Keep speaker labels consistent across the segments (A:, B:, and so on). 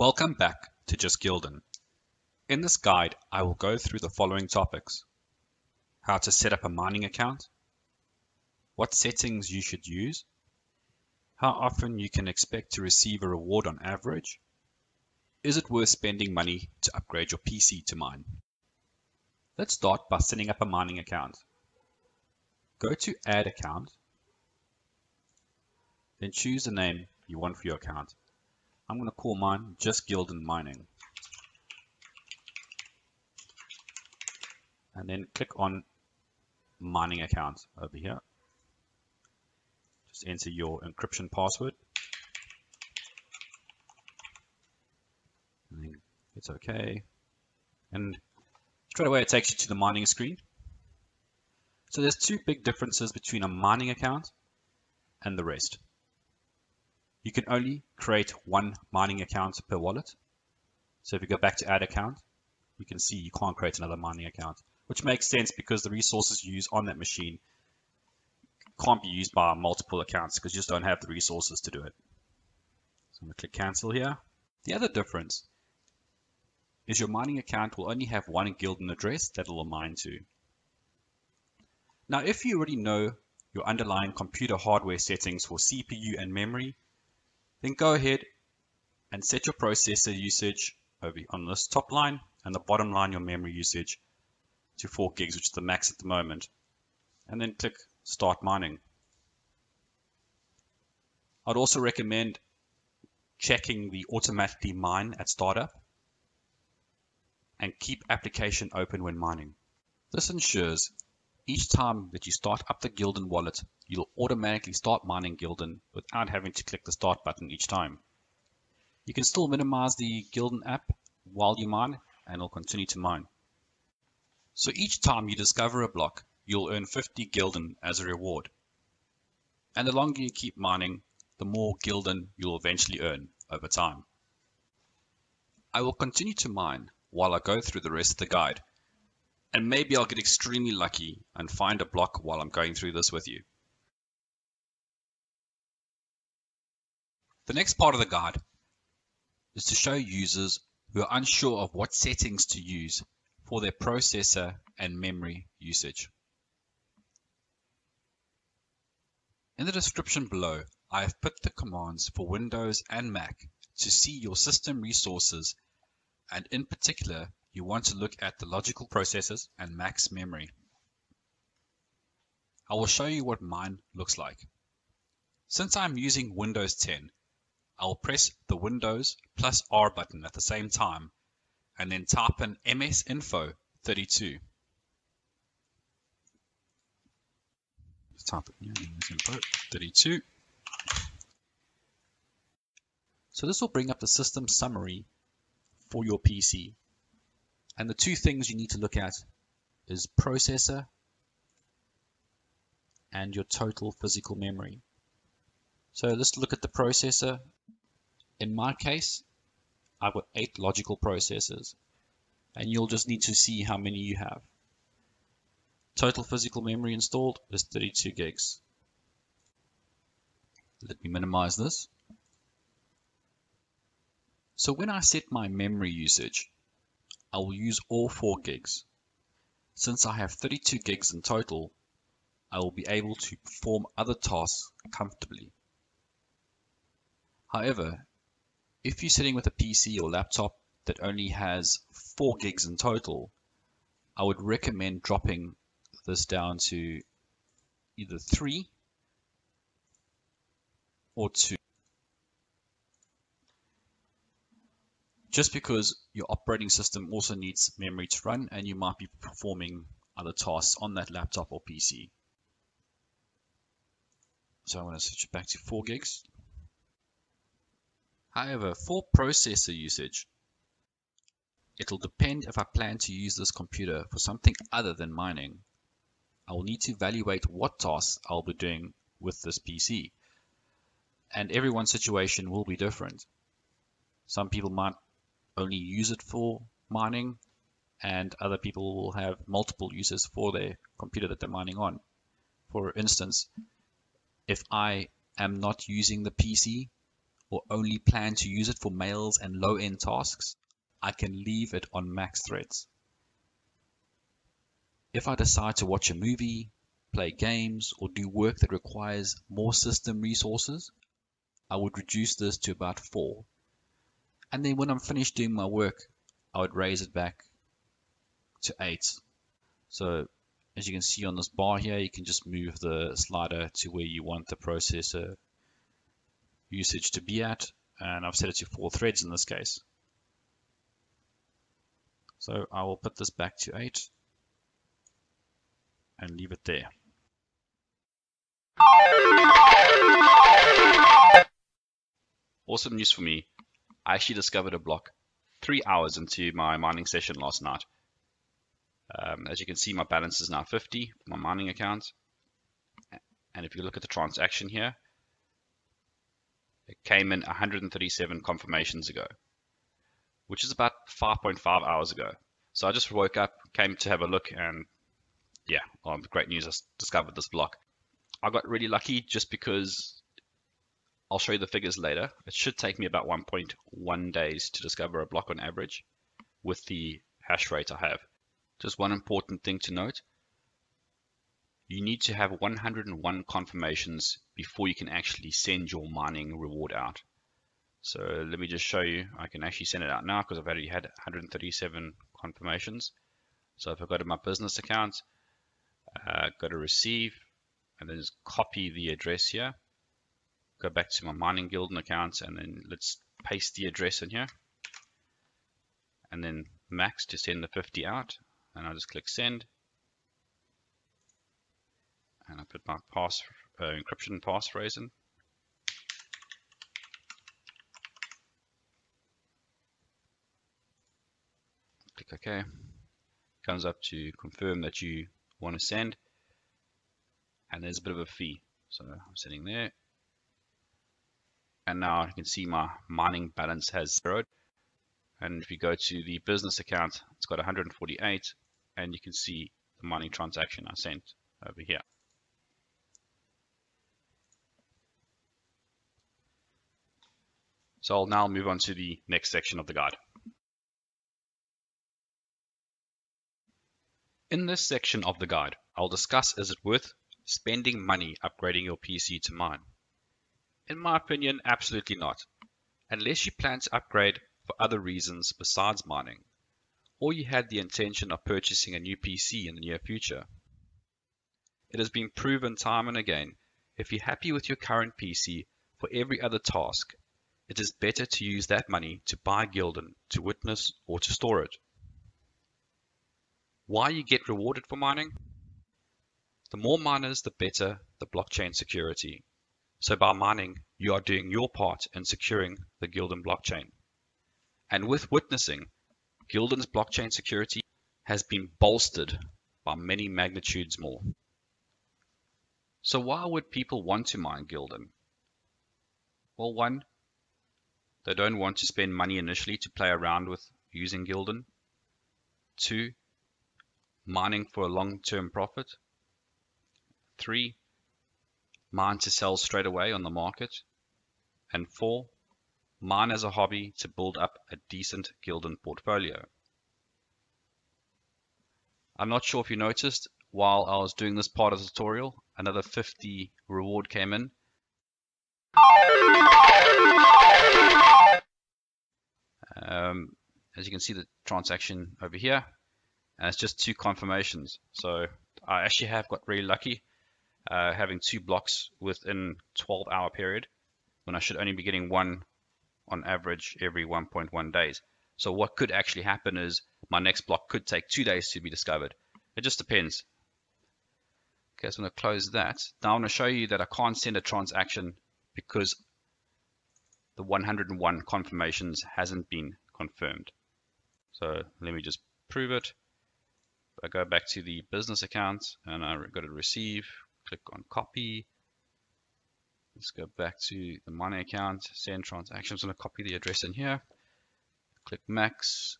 A: Welcome back to Just Gulden. In this guide, I will go through the following topics. How to set up a mining account, what settings you should use, how often you can expect to receive a reward on average, is it worth spending money to upgrade your PC to mine? Let's start by setting up a mining account. Go to Add Account, then choose the name you want for your account. I'm going to call mine just Gulden Mining. And then click on mining account over here. Just enter your encryption password. And then it's okay. And straight away it takes you to the mining screen. So there's two big differences between a mining account and the rest you can only create one mining account per wallet. So if you go back to add account, you can see you can't create another mining account, which makes sense because the resources you use on that machine can't be used by multiple accounts because you just don't have the resources to do it. So I'm going to click cancel here. The other difference is your mining account will only have one Gulden address that it will mine to. Now, if you already know your underlying computer hardware settings for CPU and memory, then go ahead and set your processor usage over on this top line and the bottom line your memory usage to 4 gigs, which is the max at the moment. And then click Start Mining. I'd also recommend checking the automatically mine at startup and keep application open when mining. This ensures each time that you start up the Gulden wallet, you'll automatically start mining Gulden without having to click the start button each time. You can still minimize the Gulden app while you mine and it'll continue to mine. So each time you discover a block, you'll earn 50 Gulden as a reward. And the longer you keep mining, the more Gulden you'll eventually earn over time. I will continue to mine while I go through the rest of the guide, and maybe I'll get extremely lucky and find a block while I'm going through this with you. The next part of the guide is to show users who are unsure of what settings to use for their processor and memory usage. In the description below, I have put the commands for Windows and Mac to see your system resources and in particular you want to look at the logical processors and max memory. I will show you what mine looks like. Since I'm using Windows 10, I'll press the Windows plus R button at the same time and then type in msinfo 32. Type it msinfo 32. So this will bring up the system summary for your PC. And the two things you need to look at is processor and your total physical memory. So let's look at the processor in my case, I've got eight logical processors, and you'll just need to see how many you have. Total physical memory installed is 32 gigs. Let me minimize this. So when I set my memory usage, I will use all 4 gigs. Since I have 32 gigs in total, I will be able to perform other tasks comfortably. However, if you're sitting with a PC or laptop that only has 4 gigs in total, I would recommend dropping this down to either 3 or 2. Just because your operating system also needs memory to run and you might be performing other tasks on that laptop or PC. So I'm going to switch back to 4 gigs. However, for processor usage, it'll depend if I plan to use this computer for something other than mining. I will need to evaluate what tasks I'll be doing with this PC. And everyone's situation will be different. Some people might only use it for mining and other people will have multiple uses for their computer that they're mining on. For instance, if I am not using the PC or only plan to use it for mails and low-end tasks, I can leave it on max threads. If I decide to watch a movie, play games, or do work that requires more system resources, I would reduce this to about 4. And then when I'm finished doing my work, I would raise it back to 8. So as you can see on this bar here, you can just move the slider to where you want the processor usage to be at. And I've set it to 4 threads in this case. So I will put this back to 8 and leave it there. Awesome news for me. I actually discovered a block three hours into my mining session last night. Um, as you can see, my balance is now 50 for my mining account. And if you look at the transaction here, it came in 137 confirmations ago, which is about 5.5 hours ago. So I just woke up, came to have a look, and yeah, great news, I discovered this block. I got really lucky just because I'll show you the figures later. It should take me about 1.1 days to discover a block on average with the hash rate I have. Just one important thing to note. You need to have 101 confirmations before you can actually send your mining reward out. So let me just show you. I can actually send it out now because I've already had 137 confirmations. So if I go to my business account, uh, go to receive, and then just copy the address here. Go back to my mining Gulden accounts and then let's paste the address in here. And then max to send the 50 out. And I'll just click send. And I put my pass uh, encryption passphrase in. Click OK. Comes up to confirm that you want to send. And there's a bit of a fee. So I'm sitting there and now you can see my mining balance has zeroed and if you go to the business account it's got 148 and you can see the mining transaction I sent over here. So I'll now move on to the next section of the guide. In this section of the guide, I'll discuss is it worth spending money upgrading your PC to mine? In my opinion, absolutely not. Unless you plan to upgrade for other reasons besides mining or you had the intention of purchasing a new PC in the near future. It has been proven time and again, if you're happy with your current PC for every other task, it is better to use that money to buy Gulden to witness or to store it. Why you get rewarded for mining? The more miners, the better the blockchain security. So by mining, you are doing your part in securing the Gulden blockchain. And with witnessing, Gulden's blockchain security has been bolstered by many magnitudes more. So why would people want to mine Gulden? Well, one, they don't want to spend money initially to play around with using Gulden. Two, mining for a long-term profit. Three, mine to sell straight away on the market. And four, mine as a hobby to build up a decent Gulden portfolio. I'm not sure if you noticed, while I was doing this part of the tutorial, another 50 reward came in. Um, as you can see the transaction over here, and it's just two confirmations. So I actually have got really lucky uh, having two blocks within 12 hour period when I should only be getting one on average every 1.1 days. So what could actually happen is my next block could take two days to be discovered. It just depends. Okay, so I'm going to close that. Now I'm going to show you that I can't send a transaction because the 101 confirmations hasn't been confirmed. So let me just prove it. I go back to the business account and I go to receive, click on copy, Let's go back to the money account, send transactions. I'm going to copy the address in here. Click max.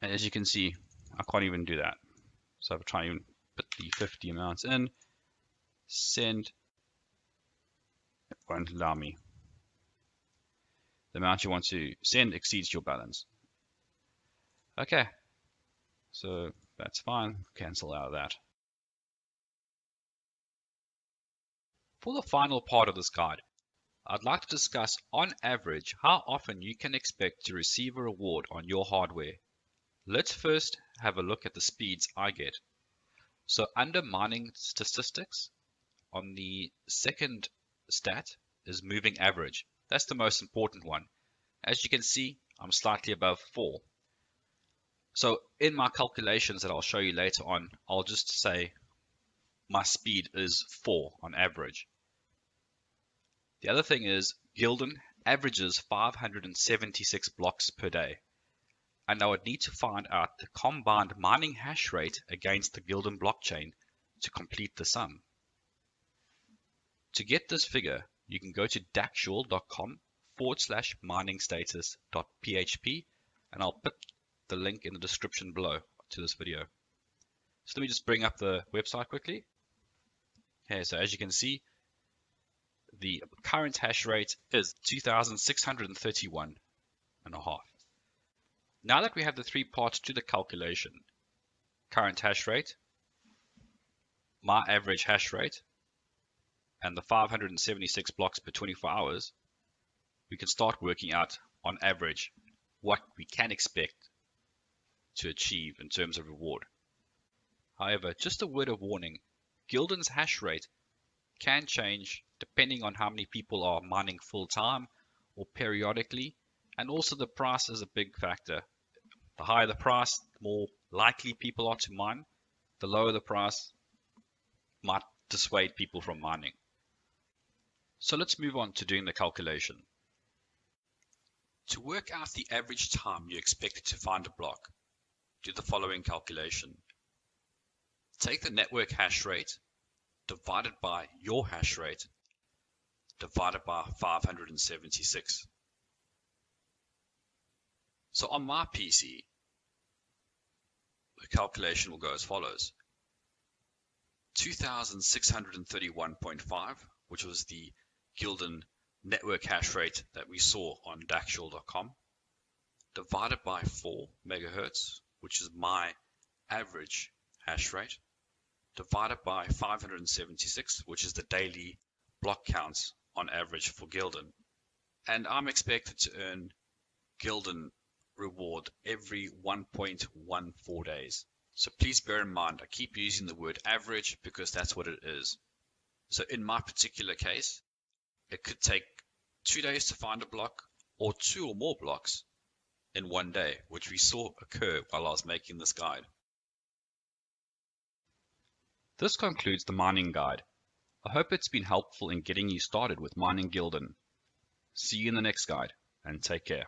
A: And as you can see, I can't even do that. So I'll try and put the 50 amounts in, send. It won't allow me. the amount you want to send exceeds your balance. Okay, so that's fine. Cancel out of that. For the final part of this guide, I'd like to discuss on average how often you can expect to receive a reward on your hardware. Let's first have a look at the speeds I get. So under mining statistics, on the second stat is moving average. That's the most important one. As you can see, I'm slightly above 4. So in my calculations that I'll show you later on, I'll just say my speed is 4 on average. The other thing is Gulden averages 576 blocks per day. And I would need to find out the combined mining hash rate against the Gulden blockchain to complete the sum. To get this figure, you can go to dactual.com forward slash mining status.php and I'll put the link in the description below to this video. So let me just bring up the website quickly. Okay, so as you can see, the current hash rate is 2631 and a half. Now that we have the three parts to the calculation, current hash rate, my average hash rate, and the 576 blocks per 24 hours, we can start working out on average what we can expect to achieve in terms of reward. However, just a word of warning, Gulden's hash rate can change depending on how many people are mining full time or periodically, and also the price is a big factor. The higher the price, the more likely people are to mine. The lower the price might dissuade people from mining. So let's move on to doing the calculation. To work out the average time you expect to find a block, do the following calculation. Take the network hash rate divided by your hash rate divided by 576. So on my PC, the calculation will go as follows. 2631.5, which was the Gulden network hash rate that we saw on Dactual.com, divided by 4 megahertz, which is my average hash rate, divided by 576, which is the daily block counts on average for Gulden. And I'm expected to earn Gulden reward every 1.14 days. So please bear in mind, I keep using the word average because that's what it is. So in my particular case, it could take two days to find a block or two or more blocks in one day, which we saw occur while I was making this guide. This concludes the mining guide. I hope it's been helpful in getting you started with mining Gulden. See you in the next guide, and take care.